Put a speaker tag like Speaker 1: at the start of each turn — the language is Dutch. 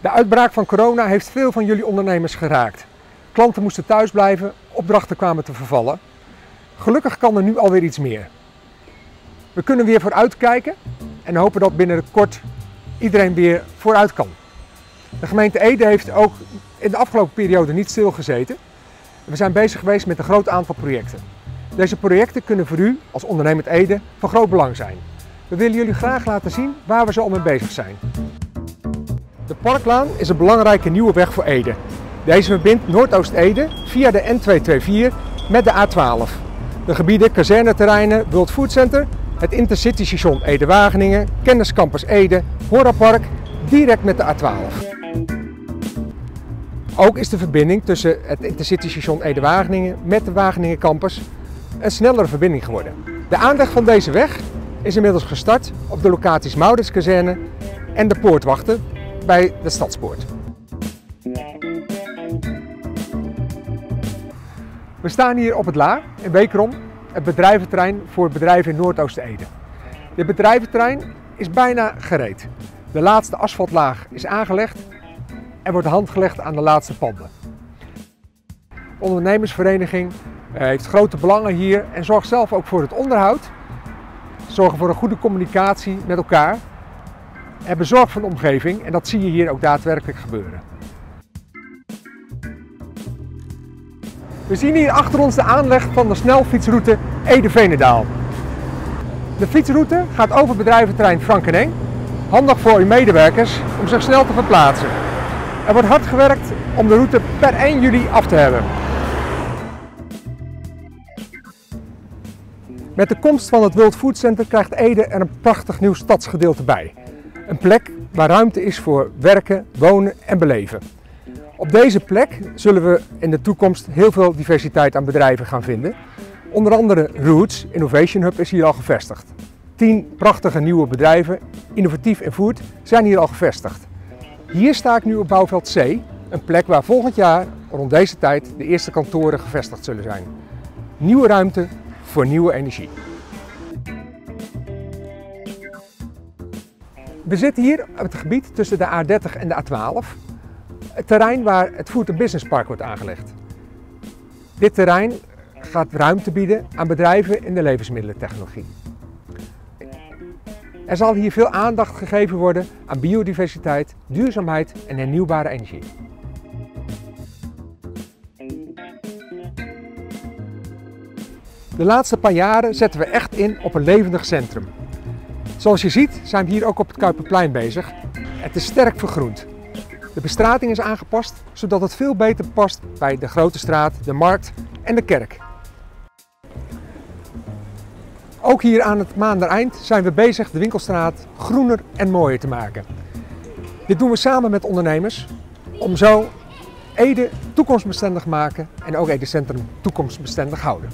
Speaker 1: De uitbraak van corona heeft veel van jullie ondernemers geraakt. Klanten moesten thuis blijven, opdrachten kwamen te vervallen. Gelukkig kan er nu alweer iets meer. We kunnen weer vooruitkijken en hopen dat binnenkort iedereen weer vooruit kan. De gemeente Ede heeft ook in de afgelopen periode niet stilgezeten. We zijn bezig geweest met een groot aantal projecten. Deze projecten kunnen voor u als ondernemend Ede van groot belang zijn. We willen jullie graag laten zien waar we zo mee bezig zijn. De Parklaan is een belangrijke nieuwe weg voor Ede. Deze verbindt Noordoost-Ede via de N224 met de A12. De gebieden kazerneterreinen, World Food Center, het Intercity Station Ede-Wageningen, Kenniscampus Ede, Horapark, direct met de A12. Ook is de verbinding tussen het Intercity Station Ede-Wageningen met de Wageningen Campus een snellere verbinding geworden. De aanleg van deze weg is inmiddels gestart op de locaties Mauritskazerne en de Poortwachten bij de Stadspoort. We staan hier op het La in Wekerom, het bedrijventerrein voor bedrijven in Noordoost-Ede. Dit bedrijventerrein is bijna gereed. De laatste asfaltlaag is aangelegd en wordt de hand gelegd aan de laatste panden. De ondernemersvereniging eh, heeft grote belangen hier en zorgt zelf ook voor het onderhoud. Zorgen voor een goede communicatie met elkaar. Hebben zorg voor de omgeving en dat zie je hier ook daadwerkelijk gebeuren. We zien hier achter ons de aanleg van de snelfietsroute Ede-Venendaal. De fietsroute gaat over bedrijventerrein Frankeneng. Handig voor uw medewerkers om zich snel te verplaatsen. Er wordt hard gewerkt om de route per 1 juli af te hebben. Met de komst van het World Food Center krijgt Ede er een prachtig nieuw stadsgedeelte bij. Een plek waar ruimte is voor werken, wonen en beleven. Op deze plek zullen we in de toekomst heel veel diversiteit aan bedrijven gaan vinden. Onder andere Roots Innovation Hub is hier al gevestigd. Tien prachtige nieuwe bedrijven, innovatief en food, zijn hier al gevestigd. Hier sta ik nu op bouwveld C, een plek waar volgend jaar rond deze tijd de eerste kantoren gevestigd zullen zijn. Nieuwe ruimte voor nieuwe energie. We zitten hier op het gebied tussen de A30 en de A12. Het terrein waar het Food Business Park wordt aangelegd. Dit terrein gaat ruimte bieden aan bedrijven in de levensmiddelentechnologie. Er zal hier veel aandacht gegeven worden aan biodiversiteit, duurzaamheid en hernieuwbare energie. De laatste paar jaren zetten we echt in op een levendig centrum. Zoals je ziet zijn we hier ook op het Kuiperplein bezig. Het is sterk vergroend. De bestrating is aangepast zodat het veel beter past bij de grote straat, de markt en de kerk. Ook hier aan het Maandereind zijn we bezig de winkelstraat groener en mooier te maken. Dit doen we samen met ondernemers om zo Ede toekomstbestendig maken en ook Ede Centrum toekomstbestendig houden.